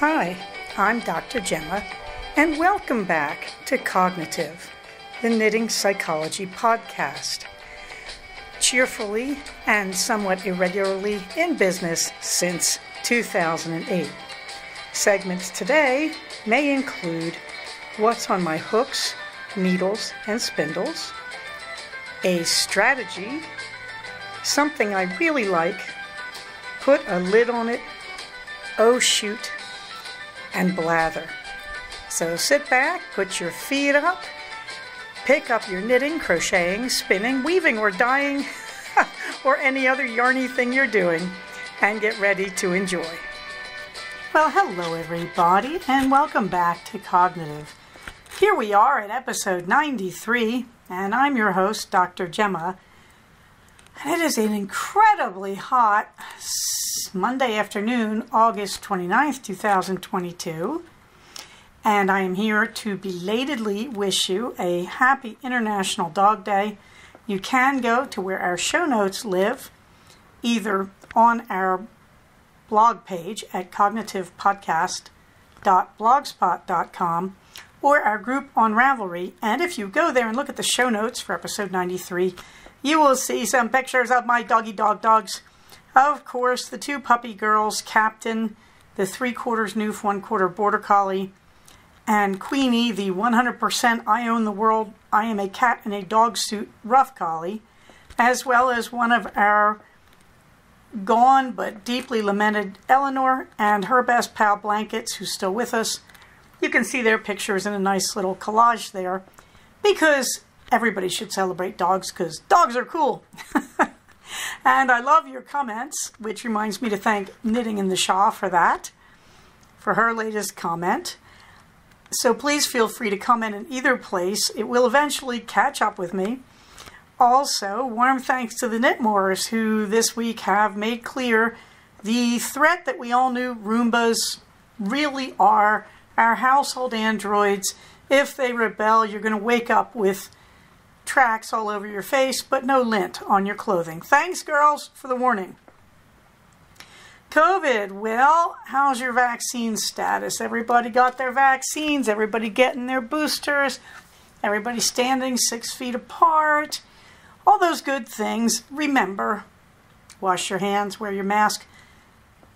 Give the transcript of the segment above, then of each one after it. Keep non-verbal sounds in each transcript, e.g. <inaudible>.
Hi, I'm Dr. Gemma, and welcome back to Cogknitive, the Knitting Psychology Podcast. Cheerfully and somewhat irregularly in business since 2008. Segments today may include what's on my hooks, needles, and spindles, a strategy, something I really like, put a lid on it, oh shoot, and blather. So sit back, put your feet up, pick up your knitting, crocheting, spinning, weaving, or dyeing, <laughs> or any other yarny thing you're doing, and get ready to enjoy. Well, hello everybody, and welcome back to Cogknitive. Here we are at episode 93, and I'm your host, Dr. Gemma. And it is an incredibly hot Monday afternoon, August 29th, 2022. And I am here to belatedly wish you a happy International Dog Day. You can go to where our show notes live, either on our blog page at cogknitivepodcast.blogspot.com or our group on Ravelry. And if you go there and look at the show notes for episode 93, you will see some pictures of my doggy dog dogs. Of course, the two puppy girls, Captain, the three quarters Newf, one quarter Border Collie, and Queenie, the 100% I own the world, I am a cat in a dog suit rough collie, as well as one of our gone but deeply lamented Eleanor and her best pal Blankets, who's still with us. You can see their pictures in a nice little collage there because everybody should celebrate dogs because dogs are cool. <laughs> and I love your comments, which reminds me to thank Knitting in the Shaw for that, for her latest comment. So please feel free to comment in either place. It will eventually catch up with me. Also, warm thanks to the Knitmores who this week have made clear the threat that we all knew Roombas really are our household androids. If they rebel, you're going to wake up with tracks all over your face, but no lint on your clothing. Thanks, girls, for the warning. COVID, well, how's your vaccine status? Everybody got their vaccines, everybody getting their boosters, everybody standing six feet apart, all those good things. Remember, wash your hands, wear your mask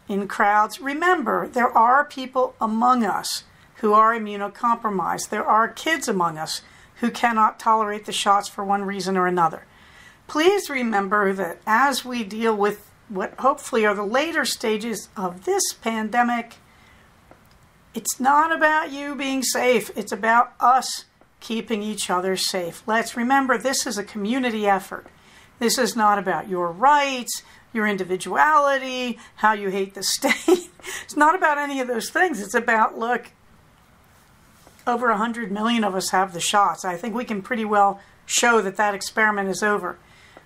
in crowds. Remember, there are people among us who are immunocompromised. There are kids among us who cannot tolerate the shots for one reason or another. Please remember that as we deal with what hopefully are the later stages of this pandemic, it's not about you being safe, it's about us keeping each other safe. Let's remember this is a community effort. This is not about your rights, your individuality, how you hate the <laughs> state. it's not about any of those things. It's about, look, over 100 million of us have the shots. I think we can pretty well show that that experiment is over.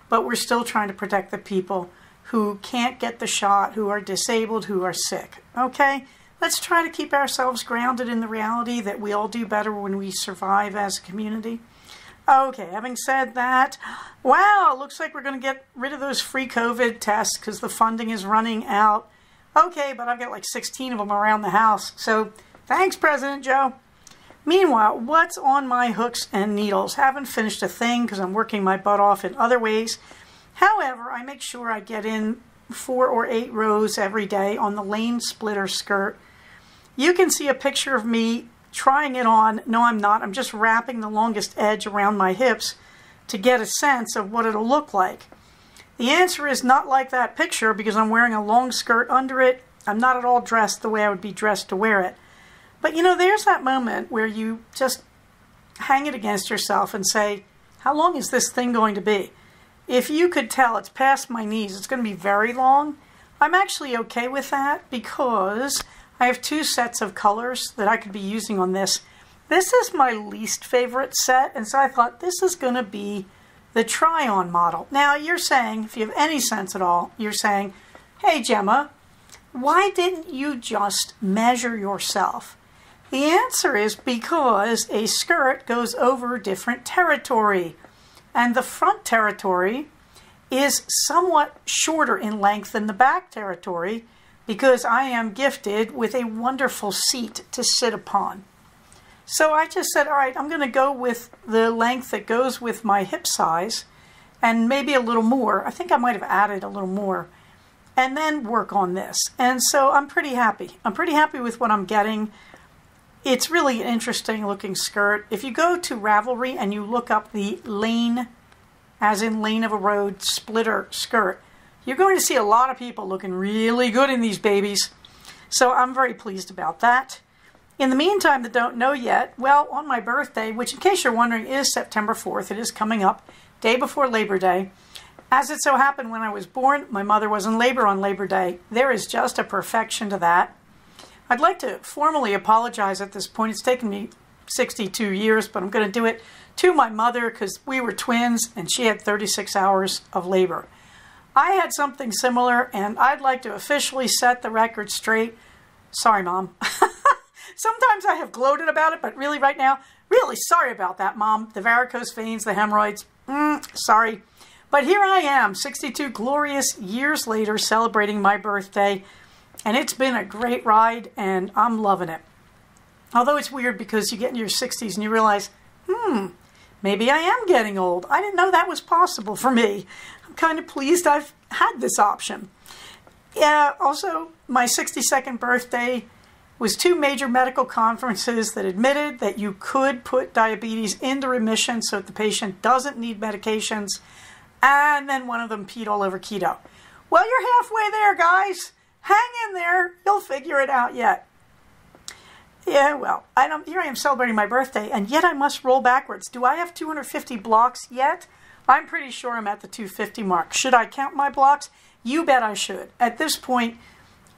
But we're still trying to protect the people who can't get the shot, who are disabled, who are sick. Okay? Let's try to keep ourselves grounded in the reality that we all do better when we survive as a community. Okay, having said that, wow, looks like we're going to get rid of those free COVID tests because the funding is running out. Okay, but I've got like 16 of them around the house. So thanks, President Joe. Meanwhile, what's on my hooks and needles? Haven't finished a thing because I'm working my butt off in other ways. However, I make sure I get in four or eight rows every day on the lane splitter skirt. You can see a picture of me trying it on. No, I'm not. I'm just wrapping the longest edge around my hips to get a sense of what it'll look like. The answer is not like that picture because I'm wearing a long skirt under it. I'm not at all dressed the way I would be dressed to wear it. But you know, there's that moment where you just hang it against yourself and say, how long is this thing going to be? If you could tell it's past my knees, it's going to be very long. I'm actually okay with that because I have two sets of colors that I could be using on this. This is my least favorite set, and so I thought this is going to be the try-on model. Now, you're saying, if you have any sense at all, you're saying, hey, Gemma, why didn't you just measure yourself? The answer is because a skirt goes over different territory, and the front territory is somewhat shorter in length than the back territory because I am gifted with a wonderful seat to sit upon. So I just said, all right, I'm going to go with the length that goes with my hip size and maybe a little more. I think I might have added a little more and then work on this. And so I'm pretty happy. I'm pretty happy with what I'm getting. It's really an interesting looking skirt. If you go to Ravelry and you look up the lane, as in lane of a road splitter skirt, you're going to see a lot of people looking really good in these babies. So I'm very pleased about that. In the meantime, that don't know yet, well, on my birthday, which in case you're wondering is September 4th, it is coming up, day before Labor Day. As it so happened when I was born, my mother was in labor on Labor Day. There is just a perfection to that. I'd like to formally apologize at this point. It's taken me 62 years, but I'm going to do it to my mother because we were twins and she had 36 hours of labor. I had something similar, and I'd like to officially set the record straight. Sorry, Mom. <laughs> Sometimes I have gloated about it, but really, right now, really sorry about that, Mom. The varicose veins, the hemorrhoids, mm, sorry. But here I am, 62 glorious years later, celebrating my birthday, and it's been a great ride, and I'm loving it. Although it's weird because you get in your 60s and you realize, hmm, maybe I am getting old. I didn't know that was possible for me I'm kind of pleased I've had this option. Yeah, also, my 62nd birthday was two major medical conferences that admitted that you could put diabetes into remission so that the patient doesn't need medications, and then one of them peed all over keto. Well, you're halfway there, guys. Hang in there. You'll figure it out yet. Yeah, well, I don't, here I am celebrating my birthday, and yet I must roll backwards. Do I have 250 blocks yet? I'm pretty sure I'm at the 250 mark. Should I count my blocks? You bet I should. At this point,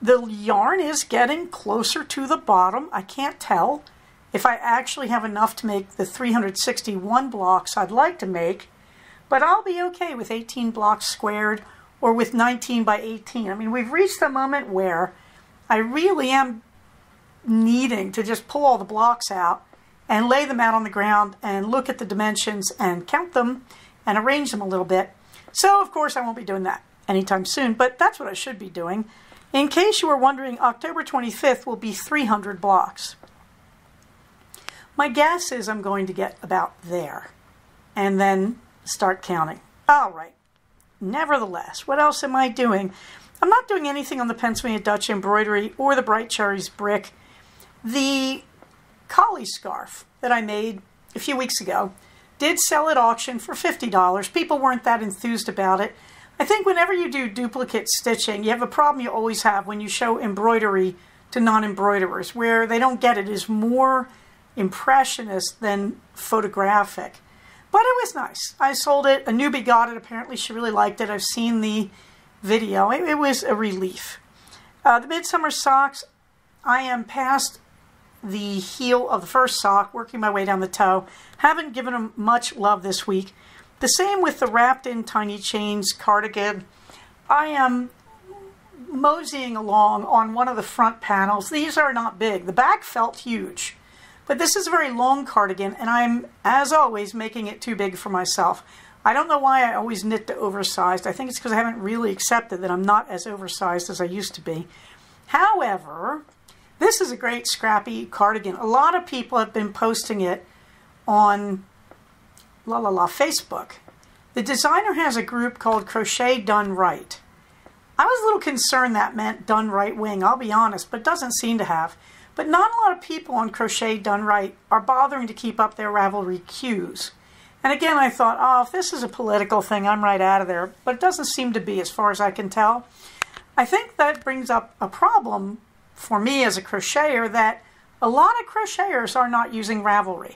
the yarn is getting closer to the bottom. I can't tell if I actually have enough to make the 361 blocks I'd like to make, but I'll be okay with 18 blocks squared or with 19 by 18. I mean, we've reached the moment where I really am needing to just pull all the blocks out and lay them out on the ground and look at the dimensions and count them and arrange them a little bit. So, of course, I won't be doing that anytime soon, but that's what I should be doing. In case you were wondering, October 25th will be 300 blocks. My guess is I'm going to get about there and then start counting. All right. Nevertheless, what else am I doing? I'm not doing anything on the Pennsylvania Dutch embroidery or the Bright Cherries brick. The collie scarf that I made a few weeks ago did sell at auction for $50. People weren't that enthused about it. I think whenever you do duplicate stitching, you have a problem you always have when you show embroidery to non-embroiderers, where they don't get it is more impressionist than photographic. But it was nice. I sold it. A newbie got it. Apparently she really liked it. I've seen the video. It, it was a relief. Uh, the Midsummer Socks, I am past the heel of the first sock, working my way down the toe. Haven't given them much love this week. The same with the wrapped in tiny chains cardigan. I am moseying along on one of the front panels. These are not big. The back felt huge. But this is a very long cardigan, and I'm, as always, making it too big for myself. I don't know why I always knit the oversized. I think it's because I haven't really accepted that I'm not as oversized as I used to be. However, this is a great scrappy cardigan. A lot of people have been posting it on La La La Facebook. The designer has a group called Crochet Done Right. I was a little concerned that meant done right wing, I'll be honest, but doesn't seem to have. But not a lot of people on Crochet Done Right are bothering to keep up their Ravelry queues. And again, I thought, oh, if this is a political thing, I'm right out of there. But it doesn't seem to be, as far as I can tell. I think that brings up a problem for me as a crocheter that a lot of crocheters are not using Ravelry.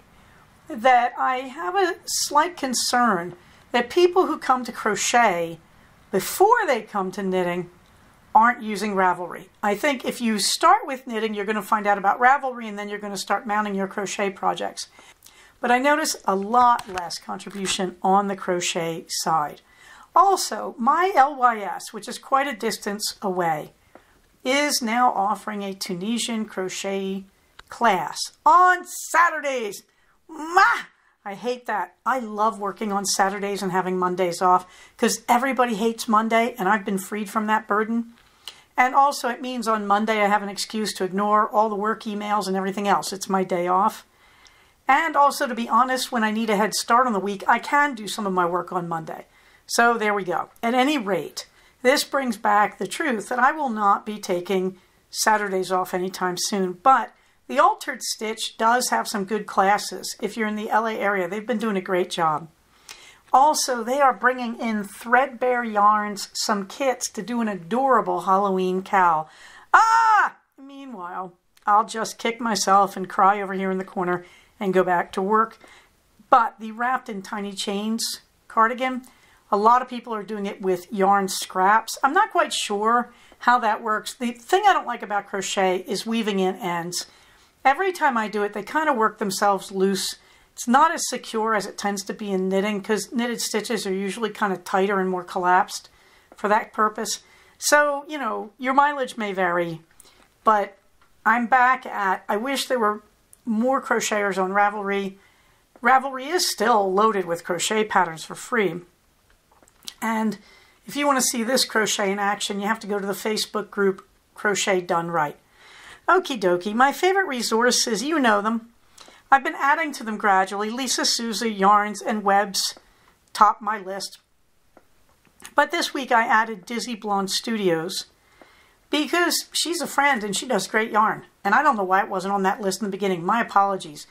That I have a slight concern that people who come to crochet before they come to knitting aren't using Ravelry. I think if you start with knitting, you're going to find out about Ravelry and then you're going to start mounting your crochet projects. But I notice a lot less contribution on the crochet side. Also, my LYS, which is quite a distance away, is now offering a Tunisian crochet class on Saturdays. Ma! I hate that. I love working on Saturdays and having Mondays off because everybody hates Monday and I've been freed from that burden. And also, it means on Monday I have an excuse to ignore all the work emails and everything else. It's my day off. And also, to be honest, when I need a head start on the week, I can do some of my work on Monday. So there we go. At any rate, this brings back the truth that I will not be taking Saturdays off anytime soon. But the Altered Stitch does have some good classes if you're in the LA area. They've been doing a great job. Also, they are bringing in Threadbare Yarns some kits to do an adorable Halloween cowl. Ah! Meanwhile, I'll just kick myself and cry over here in the corner and go back to work. But the Wrapped in Tiny Chains cardigan, a lot of people are doing it with yarn scraps. I'm not quite sure how that works. The thing I don't like about crochet is weaving in ends. Every time I do it, they kind of work themselves loose it's not as secure as it tends to be in knitting because knitted stitches are usually kind of tighter and more collapsed for that purpose. So, you know, your mileage may vary, but I'm back at, I wish there were more crocheters on Ravelry. Ravelry is still loaded with crochet patterns for free. And if you want to see this crochet in action, you have to go to the Facebook group Crochet Done Right. Okie dokie. My favorite resources, you know them. I've been adding to them gradually. Lisa Souza yarns and webs top my list. But this week I added Dizzy Blonde Studios because she's a friend and she does great yarn. And I don't know why it wasn't on that list in the beginning. My apologies.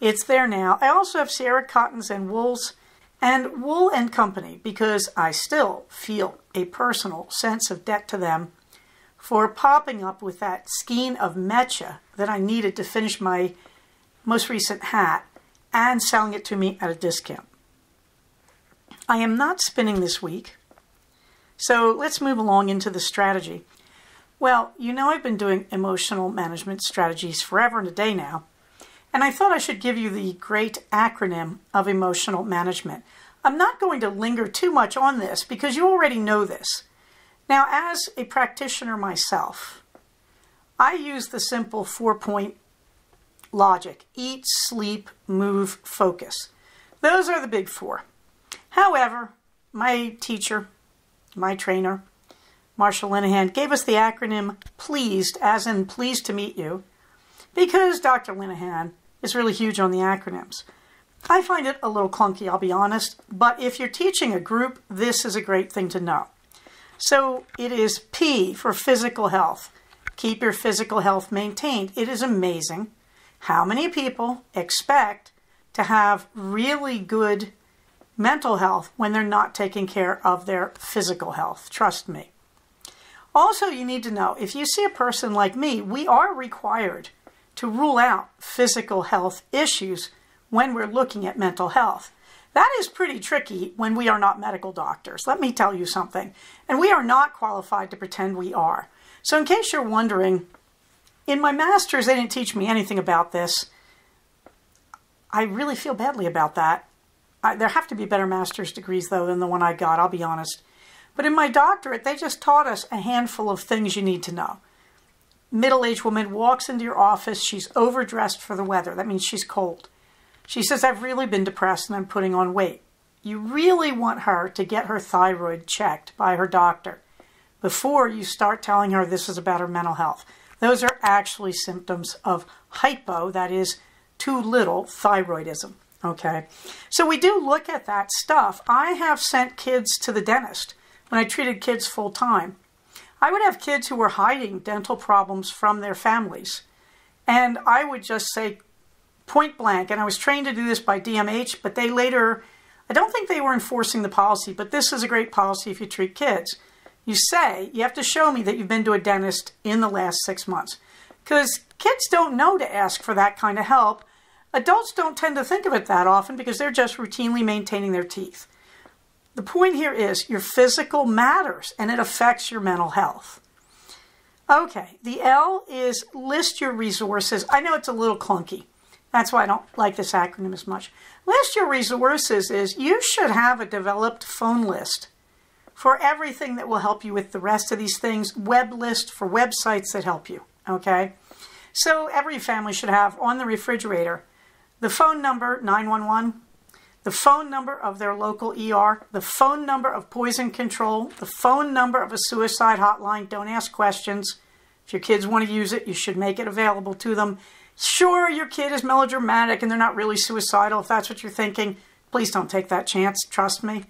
It's there now. I also have Sierra Cottons and Wools and Wool and Company because I still feel a personal sense of debt to them for popping up with that skein of Mecha that I needed to finish my most recent hat and selling it to me at a discount. I am not spinning this week, so let's move along into the strategy. Well, you know I've been doing emotional management strategies forever and a day now, and I thought I should give you the great acronym of emotional management. I'm not going to linger too much on this because you already know this. Now, as a practitioner myself, I use the simple four point logic eat, sleep, move, focus. Those are the big four. However, my teacher, my trainer, Marsha Linehan, gave us the acronym PLEASED, as in pleased to meet you, because Dr. Linehan is really huge on the acronyms. I find it a little clunky, I'll be honest, but if you're teaching a group, this is a great thing to know. So it is P for physical health. Keep your physical health maintained. It is amazing how many people expect to have really good mental health when they're not taking care of their physical health? Trust me. Also, you need to know if you see a person like me, we are required to rule out physical health issues when we're looking at mental health. That is pretty tricky when we are not medical doctors. Let me tell you something. And we are not qualified to pretend we are. So, in case you're wondering, in my master's, they didn't teach me anything about this. I really feel badly about that. I, there have to be better master's degrees, though, than the one I got, I'll be honest. But in my doctorate, they just taught us a handful of things you need to know. Middle aged woman walks into your office, she's overdressed for the weather. That means she's cold. She says, I've really been depressed and I'm putting on weight. You really want her to get her thyroid checked by her doctor before you start telling her this is about her mental health. Those are actually symptoms of hypo, that is, too little thyroidism. Okay, so we do look at that stuff. I have sent kids to the dentist when I treated kids full time. I would have kids who were hiding dental problems from their families. And I would just say point blank, and I was trained to do this by DMH, but they later, I don't think they were enforcing the policy, but this is a great policy if you treat kids you say, you have to show me that you've been to a dentist in the last six months. Because kids don't know to ask for that kind of help. Adults don't tend to think of it that often because they're just routinely maintaining their teeth. The point here is your physical matters and it affects your mental health. Okay, the L is list your resources. I know it's a little clunky. That's why I don't like this acronym as much. List your resources is you should have a developed phone list for everything that will help you with the rest of these things, web list for websites that help you. Okay? So every family should have on the refrigerator the phone number 911, the phone number of their local ER, the phone number of poison control, the phone number of a suicide hotline. Don't ask questions. If your kids want to use it, you should make it available to them. Sure, your kid is melodramatic and they're not really suicidal. If that's what you're thinking, please don't take that chance. Trust me.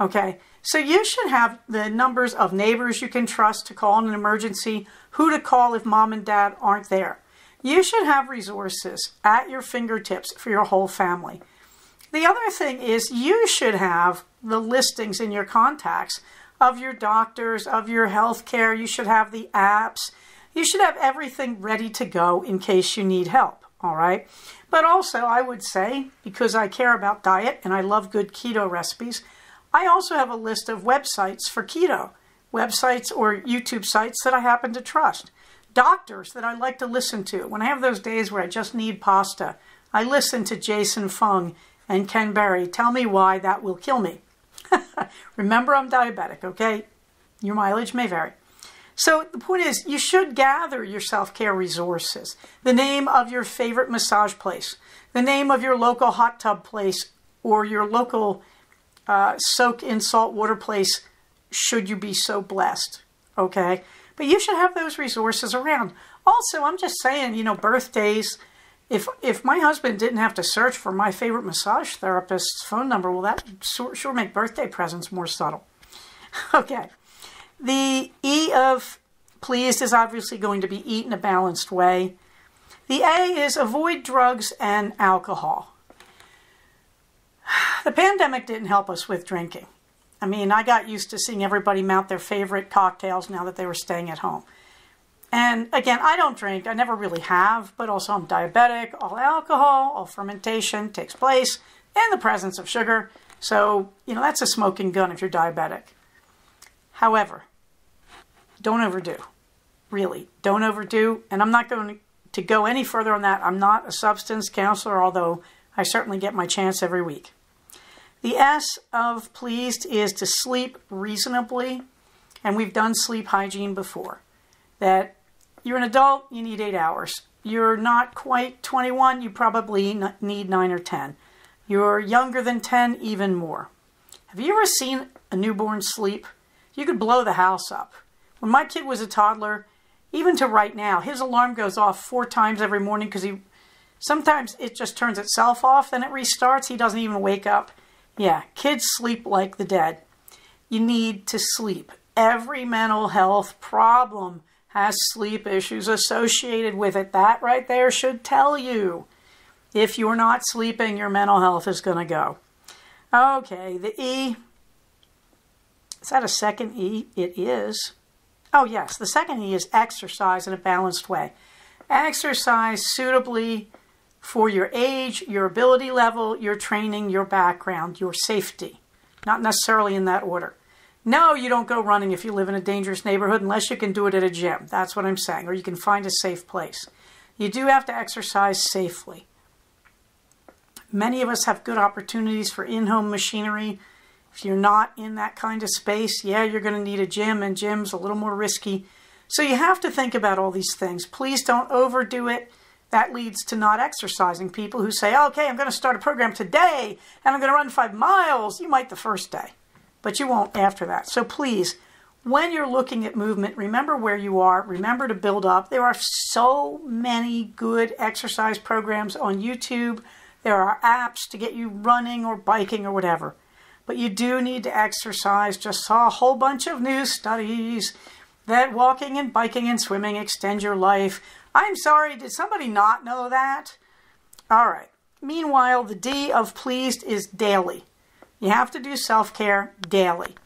Okay, so you should have the numbers of neighbors you can trust to call in an emergency, who to call if mom and dad aren't there. You should have resources at your fingertips for your whole family. The other thing is you should have the listings in your contacts of your doctors, of your health care. You should have the apps. You should have everything ready to go in case you need help. All right. But also, I would say, because I care about diet and I love good keto recipes, I also have a list of websites for keto, websites or YouTube sites that I happen to trust, doctors that I like to listen to. When I have those days where I just need pasta, I listen to Jason Fung and Ken Berry. Tell me why that will kill me. <laughs> Remember, I'm diabetic, okay? Your mileage may vary. So the point is, you should gather your self care resources. The name of your favorite massage place, the name of your local hot tub place, or your local uh, soak in salt water place, should you be so blessed. Okay? But you should have those resources around. Also, I'm just saying, you know, birthdays. If if my husband didn't have to search for my favorite massage therapist's phone number, well, that sure, sure make birthday presents more subtle. <laughs> okay. The E of pleased is obviously going to be eat in a balanced way. The A is avoid drugs and alcohol. The pandemic didn't help us with drinking. I mean, I got used to seeing everybody mount their favorite cocktails now that they were staying at home. And again, I don't drink. I never really have, but also I'm diabetic. All alcohol, all fermentation takes place in the presence of sugar. So, you know, that's a smoking gun if you're diabetic. However, don't overdo. Really, don't overdo. And I'm not going to go any further on that. I'm not a substance counselor, although I certainly get my chance every week. The S of pleased is to sleep reasonably, and we've done sleep hygiene before. That you're an adult, you need eight hours. You're not quite 21, you probably need nine or 10. You're younger than 10, even more. Have you ever seen a newborn sleep? You could blow the house up. When my kid was a toddler, even to right now, his alarm goes off four times every morning because he sometimes it just turns itself off, then it restarts. He doesn't even wake up. Yeah, kids sleep like the dead. You need to sleep. Every mental health problem has sleep issues associated with it. That right there should tell you if you're not sleeping, your mental health is going to go. Okay, the E. Is that a second E? It is. Oh, yes. The second E is exercise in a balanced way. Exercise suitably for your age, your ability level, your training, your background, your safety. Not necessarily in that order. No, you don't go running if you live in a dangerous neighborhood unless you can do it at a gym. That's what I'm saying. Or you can find a safe place. You do have to exercise safely. Many of us have good opportunities for in home machinery if you're not in that kind of space, yeah, you're going to need a gym, and gym's a little more risky. So you have to think about all these things. Please don't overdo it. That leads to not exercising. People who say, okay, I'm going to start a program today and I'm going to run five miles. You might the first day, but you won't after that. So please, when you're looking at movement, remember where you are. Remember to build up. There are so many good exercise programs on YouTube. There are apps to get you running or biking or whatever but you do need to exercise. Just saw a whole bunch of new studies that walking and biking and swimming extend your life. I'm sorry, did somebody not know that? All right. Meanwhile, the D of pleased is daily. You have to do self care daily.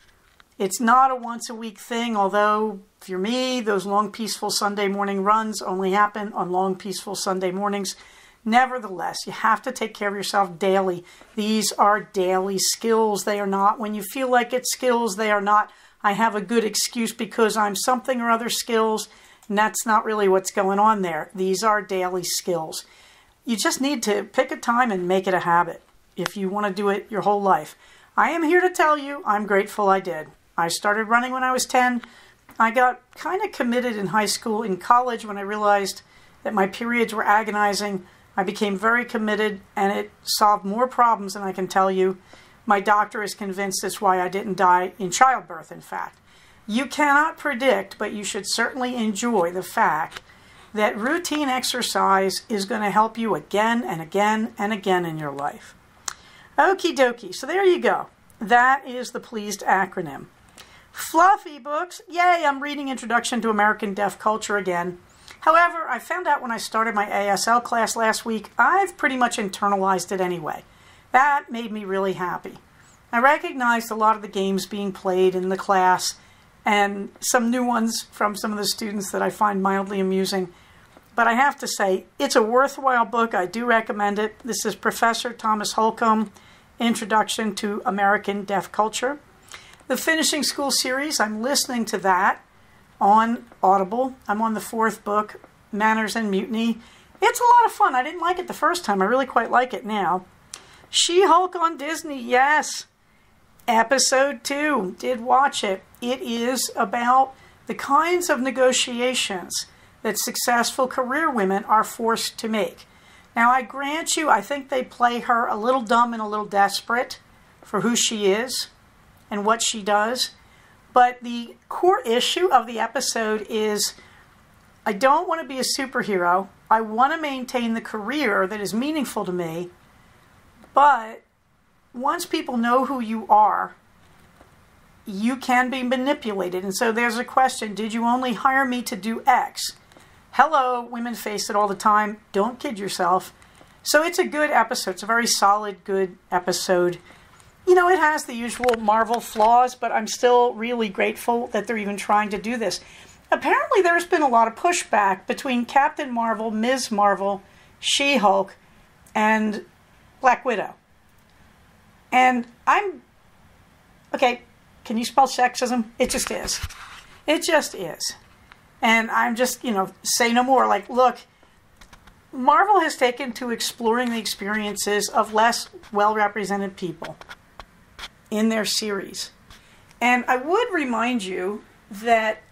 It's not a once a week thing, although, if you're me, those long, peaceful Sunday morning runs only happen on long, peaceful Sunday mornings. Nevertheless, you have to take care of yourself daily. These are daily skills. They are not, when you feel like it's skills, they are not, I have a good excuse because I'm something or other skills. And that's not really what's going on there. These are daily skills. You just need to pick a time and make it a habit if you want to do it your whole life. I am here to tell you I'm grateful I did. I started running when I was 10. I got kind of committed in high school. In college, when I realized that my periods were agonizing, I became very committed and it solved more problems than I can tell you. My doctor is convinced it's why I didn't die in childbirth, in fact. You cannot predict, but you should certainly enjoy the fact that routine exercise is going to help you again and again and again in your life. Okie dokie, so there you go. That is the pleased acronym. Fluffy books, yay, I'm reading Introduction to American Deaf Culture again. However, I found out when I started my ASL class last week, I've pretty much internalized it anyway. That made me really happy. I recognized a lot of the games being played in the class and some new ones from some of the students that I find mildly amusing. But I have to say, it's a worthwhile book. I do recommend it. This is Professor Thomas Holcomb, Introduction to American Deaf Culture. The Finishing School series, I'm listening to that on Audible. I'm on the fourth book, Manners and Mutiny. It's a lot of fun. I didn't like it the first time. I really quite like it now. She Hulk on Disney, yes. Episode 2, did watch it. It is about the kinds of negotiations that successful career women are forced to make. Now, I grant you, I think they play her a little dumb and a little desperate for who she is and what she does. But the core issue of the episode is I don't want to be a superhero. I want to maintain the career that is meaningful to me. But once people know who you are, you can be manipulated. And so there's a question Did you only hire me to do X? Hello, women face it all the time. Don't kid yourself. So it's a good episode. It's a very solid, good episode. You know, it has the usual Marvel flaws, but I'm still really grateful that they're even trying to do this. Apparently, there's been a lot of pushback between Captain Marvel, Ms. Marvel, She Hulk, and Black Widow. And I'm. Okay, can you spell sexism? It just is. It just is. And I'm just, you know, say no more. Like, look, Marvel has taken to exploring the experiences of less well represented people in their series. And I would remind you that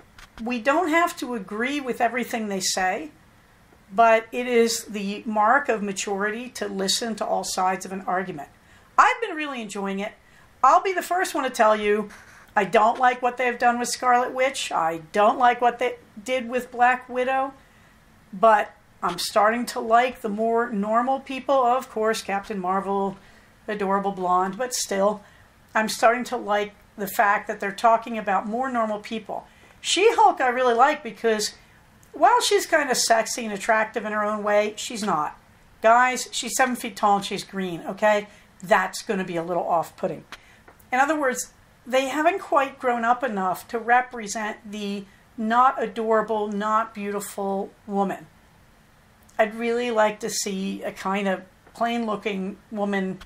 we don't have to agree with everything they say, but it is the mark of maturity to listen to all sides of an argument. I've been really enjoying it. I'll be the first one to tell you I don't like what they've done with Scarlet Witch. I don't like what they did with Black Widow. But I'm starting to like the more normal people. Of course, Captain Marvel, adorable blonde, but still, I'm starting to like the fact that they're talking about more normal people. She Hulk, I really like because while she's kind of sexy and attractive in her own way, she's not. Guys, she's seven feet tall and she's green, okay? That's going to be a little off putting. In other words, they haven't quite grown up enough to represent the not adorable, not beautiful woman. I'd really like to see a kind of plain looking woman.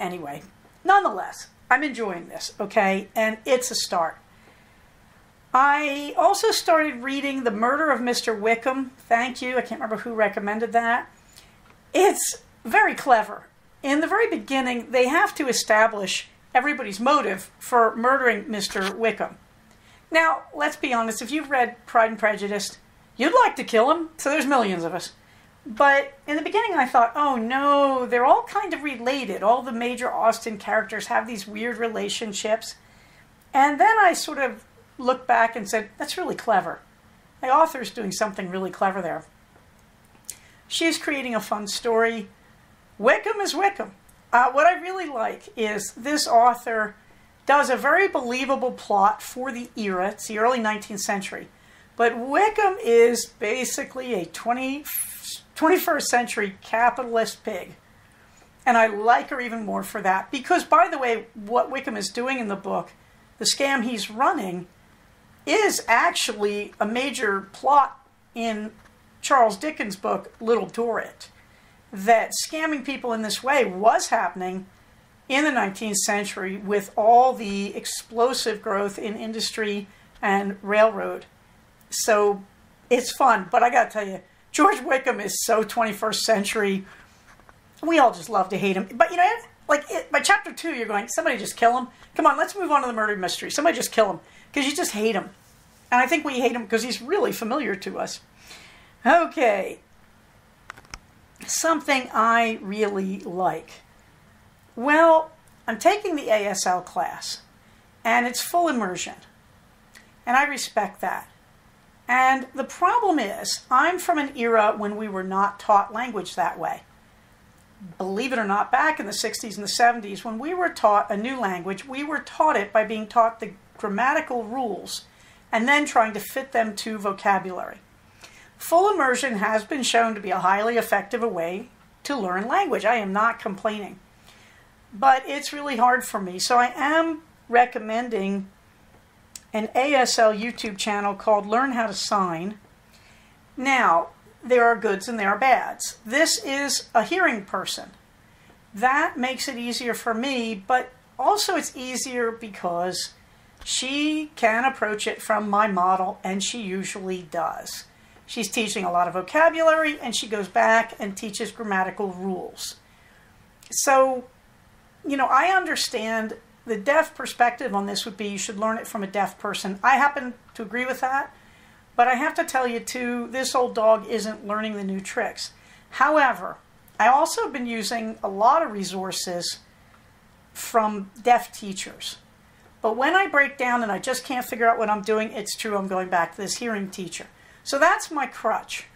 Anyway, nonetheless, I'm enjoying this, okay? And it's a start. I also started reading The Murder of Mr. Wickham. Thank you. I can't remember who recommended that. It's very clever. In the very beginning, they have to establish everybody's motive for murdering Mr. Wickham. Now, let's be honest, if you've read Pride and Prejudice, you'd like to kill him, so there's millions of us. But in the beginning, I thought, oh no, they're all kind of related. All the major Austen characters have these weird relationships. And then I sort of looked back and said, that's really clever. The author's doing something really clever there. She's creating a fun story. Wickham is Wickham. Uh, what I really like is this author does a very believable plot for the era. It's the early 19th century. But Wickham is basically a 20, 21st century capitalist pig. And I like her even more for that. Because, by the way, what Wickham is doing in the book, the scam he's running, is actually a major plot in Charles Dickens' book, Little Dorrit that scamming people in this way was happening in the 19th century with all the explosive growth in industry and railroad. So it's fun, but I got to tell you, George Wickham is so 21st century. We all just love to hate him. But you know, like it, by chapter two, you're going, somebody just kill him. Come on, let's move on to the murder mystery. Somebody just kill him because you just hate him. And I think we hate him because he's really familiar to us. Okay, something I really like? Well, I'm taking the ASL class, and it's full immersion. And I respect that. And the problem is, I'm from an era when we were not taught language that way. Believe it or not, back in the 60s and the 70s, when we were taught a new language, we were taught it by being taught the grammatical rules and then trying to fit them to vocabulary. Full immersion has been shown to be a highly effective way to learn language. I am not complaining. But it's really hard for me. So I am recommending an ASL YouTube channel called Learn How to Sign. Now, there are goods and there are bads. This is a hearing person. That makes it easier for me, but also it's easier because she can approach it from my model, and she usually does. She's teaching a lot of vocabulary, and she goes back and teaches grammatical rules. So, you know, I understand the deaf perspective on this would be you should learn it from a deaf person. I happen to agree with that, but I have to tell you too, this old dog isn't learning the new tricks. However, I also have been using a lot of resources from deaf teachers. But when I break down and I just can't figure out what I'm doing, it's true, I'm going back to this hearing teacher. So that's my crutch.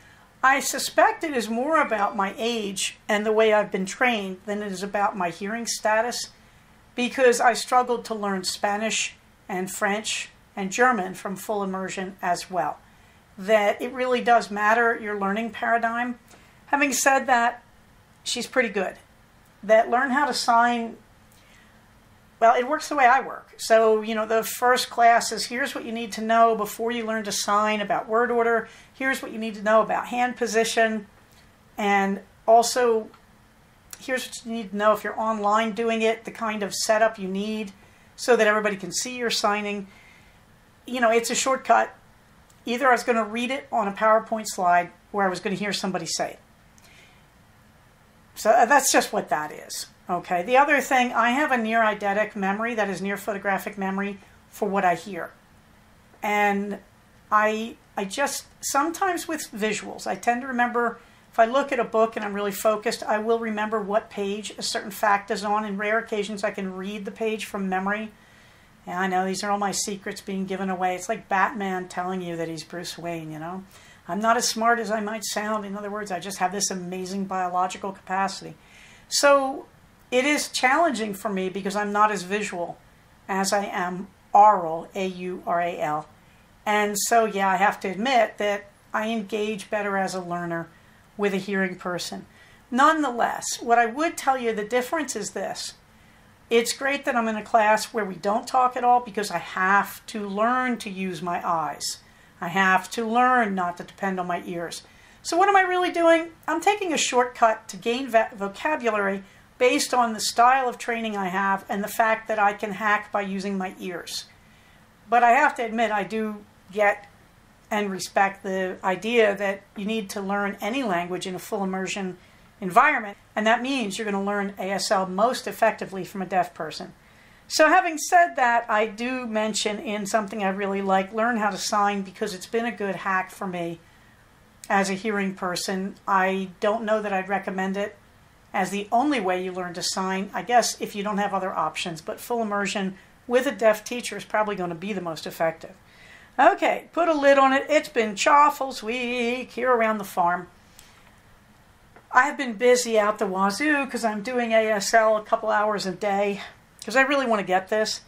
I suspect it is more about my age and the way I've been trained than it is about my hearing status because I struggled to learn Spanish and French and German from full immersion as well. That it really does matter your learning paradigm. Having said that, she's pretty good. That learn how to sign, well, it works the way I work. So, you know, the first class is here's what you need to know before you learn to sign about word order. Here's what you need to know about hand position and also here's what you need to know if you're online doing it, the kind of setup you need so that everybody can see your signing. You know, it's a shortcut. Either I was going to read it on a PowerPoint slide or I was going to hear somebody say it. So uh, that's just what that is. Okay. The other thing, I have a near eidetic memory, that is near photographic memory for what I hear. And I I just sometimes with visuals, I tend to remember if I look at a book and I'm really focused, I will remember what page a certain fact is on. In rare occasions, I can read the page from memory. And I know these are all my secrets being given away. It's like Batman telling you that he's Bruce Wayne, you know? I'm not as smart as I might sound. In other words, I just have this amazing biological capacity. So it is challenging for me because I'm not as visual as I am aural, A U R A L. And so, yeah, I have to admit that I engage better as a learner with a hearing person. Nonetheless, what I would tell you the difference is this. It's great that I'm in a class where we don't talk at all because I have to learn to use my eyes. I have to learn not to depend on my ears. So, what am I really doing? I'm taking a shortcut to gain vocabulary based on the style of training I have and the fact that I can hack by using my ears. But I have to admit, I do get and respect the idea that you need to learn any language in a full immersion environment, and that means you're going to learn ASL most effectively from a deaf person. So, having said that, I do mention in something I really like learn how to sign because it's been a good hack for me as a hearing person. I don't know that I'd recommend it as the only way you learn to sign. I guess if you don't have other options, but full immersion with a deaf teacher is probably going to be the most effective. Okay, put a lid on it. It's been Chaffles week here around the farm. I have been busy out the wazoo because I'm doing ASL a couple hours a day because I really want to get this.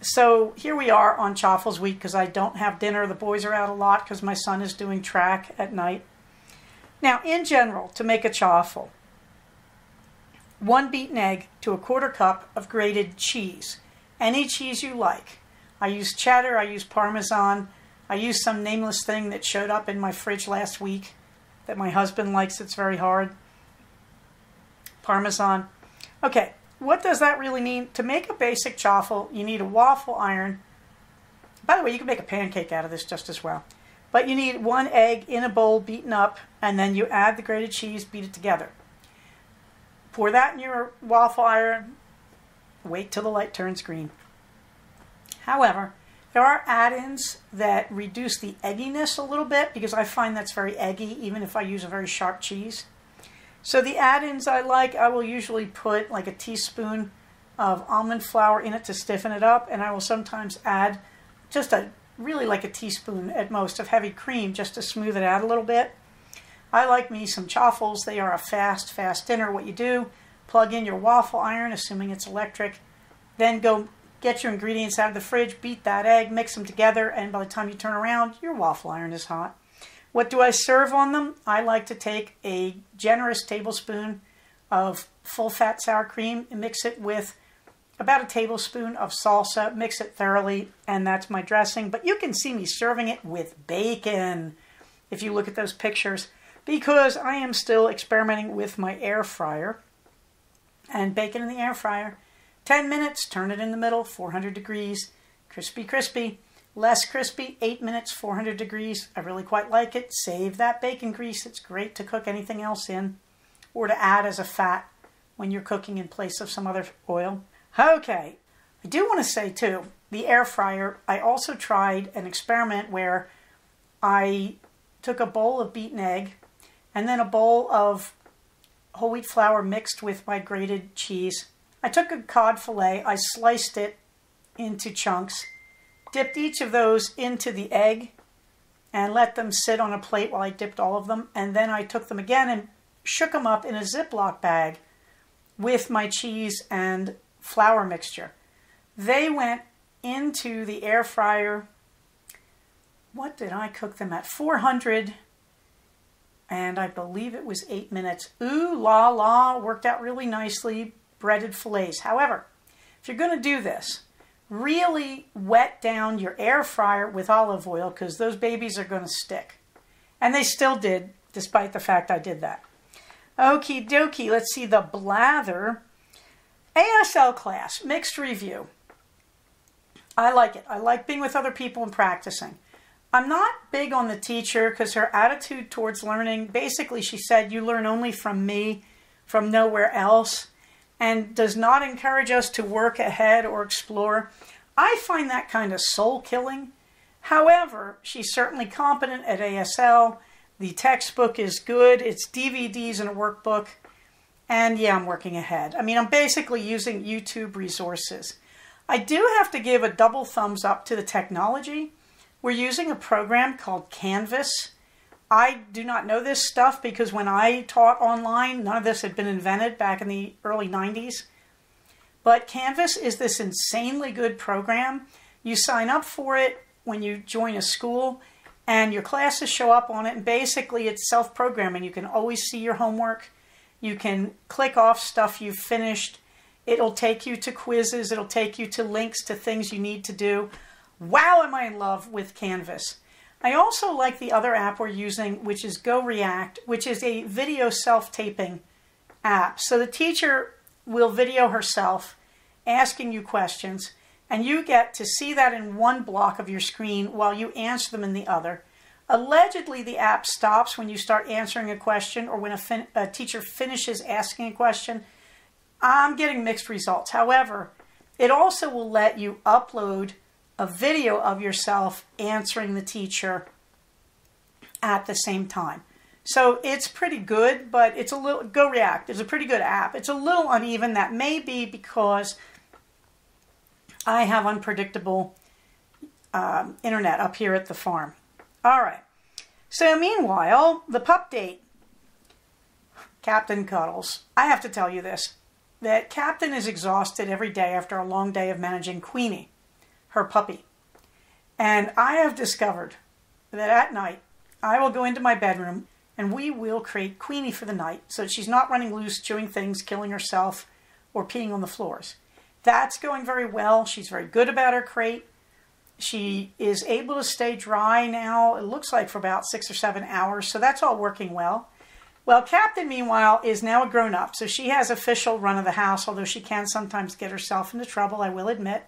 So here we are on Chaffles week because I don't have dinner. The boys are out a lot because my son is doing track at night. Now, in general, to make a chaffle, one beaten egg to a quarter cup of grated cheese, any cheese you like. I use cheddar, I use parmesan, I use some nameless thing that showed up in my fridge last week that my husband likes, it's very hard. Parmesan. Okay, what does that really mean? To make a basic chaffle, you need a waffle iron. By the way, you can make a pancake out of this just as well. But you need one egg in a bowl beaten up, and then you add the grated cheese, beat it together. Pour that in your waffle iron, wait till the light turns green. However, there are add-ins that reduce the egginess a little bit because I find that's very eggy even if I use a very sharp cheese. So the add-ins I like, I will usually put like a teaspoon of almond flour in it to stiffen it up, and I will sometimes add just a really like a teaspoon at most of heavy cream just to smooth it out a little bit. I like me some chaffles. They are a fast, fast dinner. What you do, plug in your waffle iron, assuming it's electric, then go get your ingredients out of the fridge, beat that egg, mix them together, and by the time you turn around, your waffle iron is hot. What do I serve on them? I like to take a generous tablespoon of full fat sour cream and mix it with about a tablespoon of salsa, mix it thoroughly, and that's my dressing. But you can see me serving it with bacon if you look at those pictures because I am still experimenting with my air fryer. And bacon in the air fryer, 10 minutes, turn it in the middle, 400 degrees, crispy, crispy. Less crispy, 8 minutes, 400 degrees. I really quite like it. Save that bacon grease. It's great to cook anything else in or to add as a fat when you're cooking in place of some other oil. Okay, I do want to say too, the air fryer, I also tried an experiment where I took a bowl of beaten egg and then a bowl of whole wheat flour mixed with my grated cheese. I took a cod fillet, I sliced it into chunks, dipped each of those into the egg, and let them sit on a plate while I dipped all of them. And then I took them again and shook them up in a Ziploc bag with my cheese and flour mixture. They went into the air fryer. What did I cook them at? 400 and I believe it was eight minutes. Ooh la la, worked out really nicely. Breaded fillets. However, if you're going to do this, really wet down your air fryer with olive oil because those babies are going to stick. And they still did, despite the fact I did that. Okie dokie, let's see the blather ASL class, mixed review. I like it. I like being with other people and practicing. I'm not big on the teacher because her attitude towards learning, basically, she said, you learn only from me, from nowhere else, and does not encourage us to work ahead or explore. I find that kind of soul killing. However, she's certainly competent at ASL. The textbook is good, it's DVDs and a workbook. And yeah, I'm working ahead. I mean, I'm basically using YouTube resources. I do have to give a double thumbs up to the technology. We're using a program called Canvas. I do not know this stuff because when I taught online, none of this had been invented back in the early 90s. But Canvas is this insanely good program. You sign up for it when you join a school, and your classes show up on it. And basically, it's self programming. You can always see your homework. You can click off stuff you've finished. It'll take you to quizzes, it'll take you to links to things you need to do. Wow, am I in love with Canvas. I also like the other app we're using, which is GoReact, which is a video self-taping app. So the teacher will video herself asking you questions, and you get to see that in one block of your screen while you answer them in the other. Allegedly, the app stops when you start answering a question or when a, fin- a teacher finishes asking a question. I'm getting mixed results. However, it also will let you upload a video of yourself answering the teacher at the same time. So it's pretty good, but it's a little, GoReact is a pretty good app. It's a little uneven. That may be because I have unpredictable um, internet up here at the farm. All right. So meanwhile, the pup date. Captain Cuddles. I have to tell you this that Captain is exhausted every day after a long day of managing Queenie, her puppy. And I have discovered that at night I will go into my bedroom and we will crate Queenie for the night so she's not running loose, chewing things, killing herself, or peeing on the floors. That's going very well. She's very good about her crate. She is able to stay dry now, it looks like for about six or seven hours, so that's all working well. Well, Captain, meanwhile, is now a grown up, so she has official run of the house, although she can sometimes get herself into trouble, I will admit.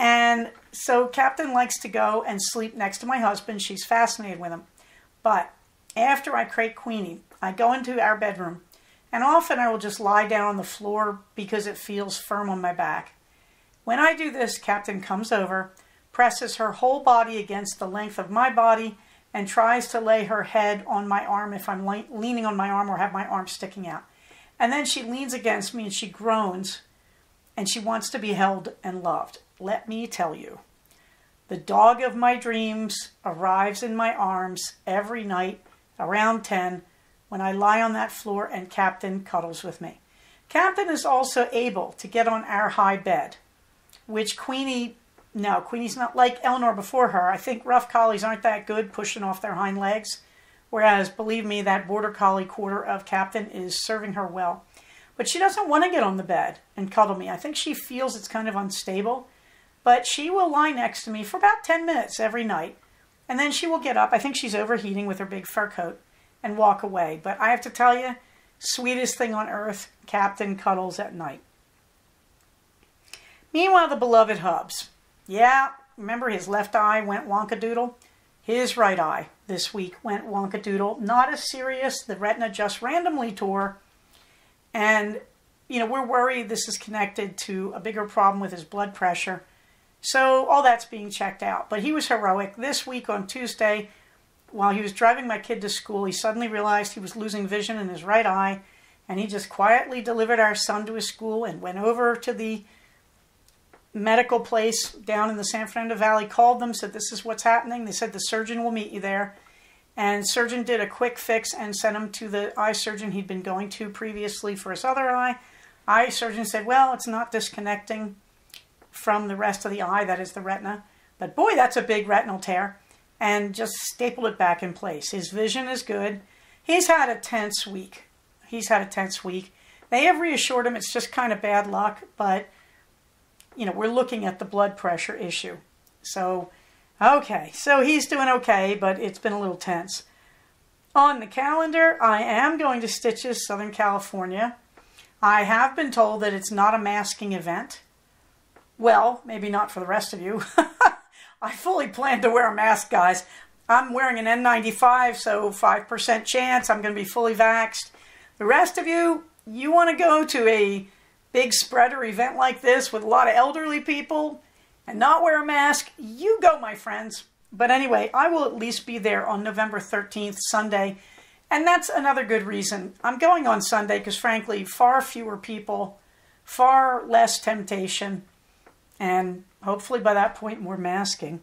And so Captain likes to go and sleep next to my husband. She's fascinated with him. But after I crate Queenie, I go into our bedroom, and often I will just lie down on the floor because it feels firm on my back. When I do this, Captain comes over, presses her whole body against the length of my body, and tries to lay her head on my arm if I'm le- leaning on my arm or have my arm sticking out. And then she leans against me and she groans and she wants to be held and loved. Let me tell you, the dog of my dreams arrives in my arms every night around 10 when I lie on that floor and Captain cuddles with me. Captain is also able to get on our high bed, which Queenie, no, Queenie's not like Eleanor before her. I think rough collies aren't that good pushing off their hind legs, whereas, believe me, that border collie quarter of Captain is serving her well. But she doesn't want to get on the bed and cuddle me. I think she feels it's kind of unstable, but she will lie next to me for about 10 minutes every night, and then she will get up. I think she's overheating with her big fur coat and walk away. But I have to tell you, sweetest thing on earth, Captain cuddles at night. Meanwhile, the beloved Hubs. Yeah, remember his left eye went wonkadoodle? His right eye this week went wonkadoodle. Not as serious. The retina just randomly tore. And, you know, we're worried this is connected to a bigger problem with his blood pressure. So all that's being checked out. But he was heroic. This week on Tuesday, while he was driving my kid to school, he suddenly realized he was losing vision in his right eye, and he just quietly delivered our son to his school and went over to the medical place down in the San Fernando Valley, called them, said, This is what's happening. They said, The surgeon will meet you there. And surgeon did a quick fix and sent him to the eye surgeon he'd been going to previously for his other eye. Eye surgeon said, Well, it's not disconnecting from the rest of the eye, that is the retina. But boy, that's a big retinal tear and just stapled it back in place. His vision is good. He's had a tense week. He's had a tense week. They have reassured him it's just kind of bad luck, but you know, we're looking at the blood pressure issue. So, okay, so he's doing okay, but it's been a little tense. On the calendar, I am going to Stitches, Southern California. I have been told that it's not a masking event. Well, maybe not for the rest of you. <laughs> I fully plan to wear a mask, guys. I'm wearing an N95, so 5% chance I'm going to be fully vaxxed. The rest of you, you want to go to a big spreader event like this with a lot of elderly people and not wear a mask, you go, my friends. But anyway, I will at least be there on November 13th, Sunday. And that's another good reason. I'm going on Sunday because, frankly, far fewer people, far less temptation, and hopefully by that point more masking.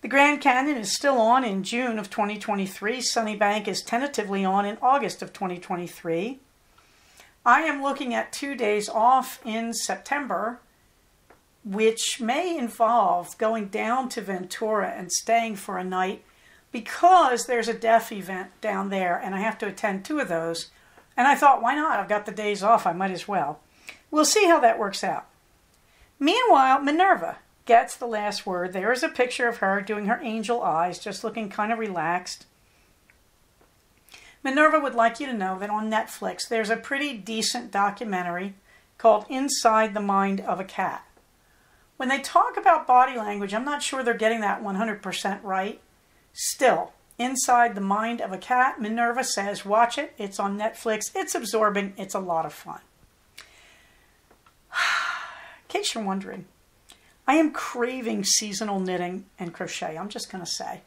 The Grand Canyon is still on in June of 2023. Sunnybank is tentatively on in August of 2023. I am looking at two days off in September, which may involve going down to Ventura and staying for a night because there's a deaf event down there and I have to attend two of those. And I thought, why not? I've got the days off, I might as well. We'll see how that works out. Meanwhile, Minerva gets the last word. There is a picture of her doing her angel eyes, just looking kind of relaxed. Minerva would like you to know that on Netflix there's a pretty decent documentary called Inside the Mind of a Cat. When they talk about body language, I'm not sure they're getting that 100% right. Still, Inside the Mind of a Cat, Minerva says, watch it. It's on Netflix. It's absorbing. It's a lot of fun case you're wondering, I am craving seasonal knitting and crochet. I'm just going to say.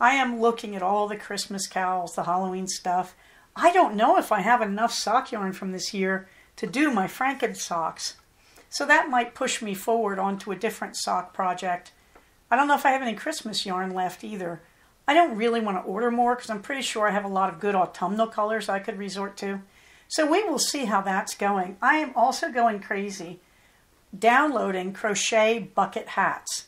I am looking at all the Christmas cowls, the Halloween stuff. I don't know if I have enough sock yarn from this year to do my Franken socks. So that might push me forward onto a different sock project. I don't know if I have any Christmas yarn left either. I don't really want to order more because I'm pretty sure I have a lot of good autumnal colors I could resort to. So we will see how that's going. I am also going crazy downloading crochet bucket hats.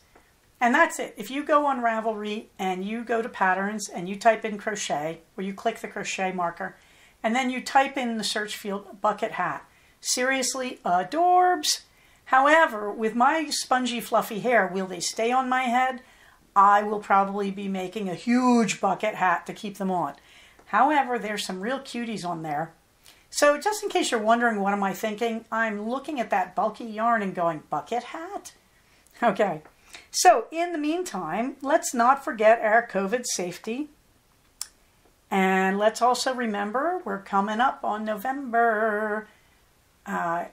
And that's it. If you go on Ravelry and you go to patterns and you type in crochet, or you click the crochet marker, and then you type in the search field bucket hat. Seriously, adorbs. However, with my spongy fluffy hair, will they stay on my head? I will probably be making a huge bucket hat to keep them on. However, there's some real cuties on there so just in case you're wondering what am I thinking, I'm looking at that bulky yarn and going, bucket hat? Okay, so in the meantime, let's not forget our COVID safety. And let's also remember we're coming up on November. Uh,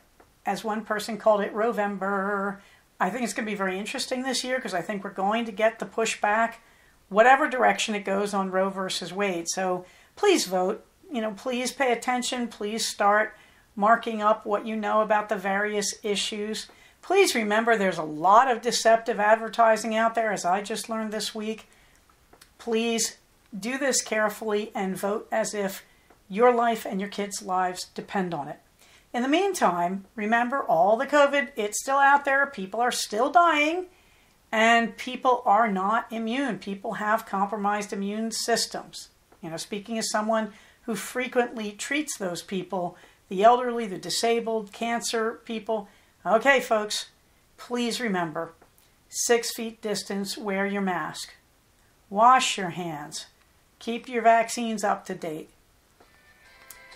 as one person called it, Rovember. I think it's going to be very interesting this year because I think we're going to get the pushback whatever direction it goes on Roe versus Wade. So please vote. You know, please pay attention. Please start marking up what you know about the various issues. Please remember there's a lot of deceptive advertising out there, as I just learned this week. Please do this carefully and vote as if your life and your kids' lives depend on it. In the meantime, remember all the COVID, it's still out there. People are still dying, and people are not immune. People have compromised immune systems. You know, speaking as someone who frequently treats those people, the elderly, the disabled, cancer people. Okay, folks, please remember six feet distance, wear your mask, wash your hands, keep your vaccines up to date.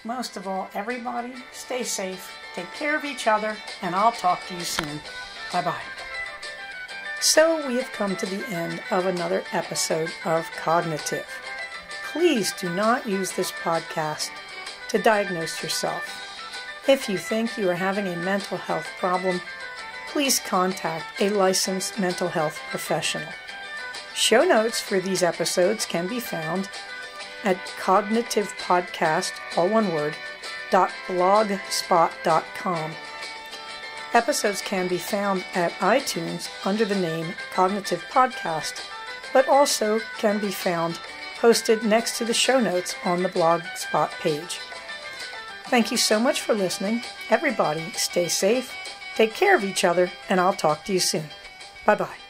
Most of all, everybody, stay safe, take care of each other, and I'll talk to you soon. Bye bye. So, we have come to the end of another episode of Cogknitive. Please do not use this podcast to diagnose yourself. If you think you are having a mental health problem, please contact a licensed mental health professional. Show notes for these episodes can be found at cogknitivepodcast, all one word, .blogspot.com. Episodes can be found at iTunes under the name Cogknitive Podcast, but also can be found posted next to the show notes on the Blogspot page. Thank you so much for listening. Everybody, stay safe, take care of each other, and I'll talk to you soon. Bye bye.